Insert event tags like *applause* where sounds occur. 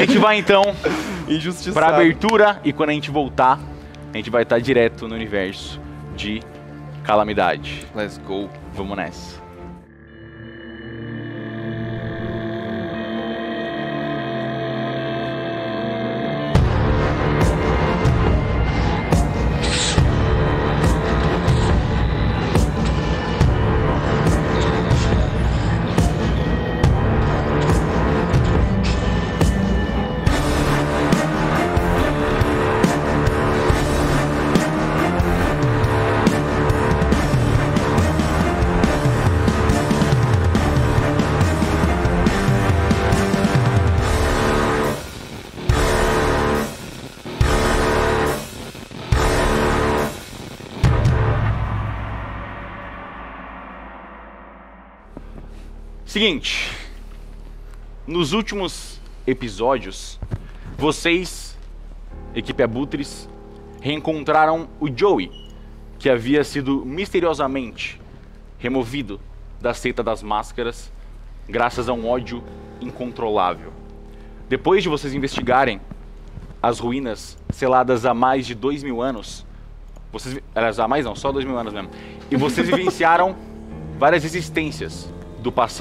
A gente vai então pra abertura e quando a gente voltar, a gente vai estar direto no universo de Calamidade. Let's go. Vamos nessa. Seguinte, nos últimos episódios, vocês, equipe Abutres, reencontraram o Joey, que havia sido misteriosamente removido da seita das máscaras graças a um ódio incontrolável. Depois de vocês investigarem as ruínas seladas há mais de dois mil anos, vocês, aliás, há mais não, só dois mil anos mesmo, e vocês *laughs* vivenciaram várias existências do passado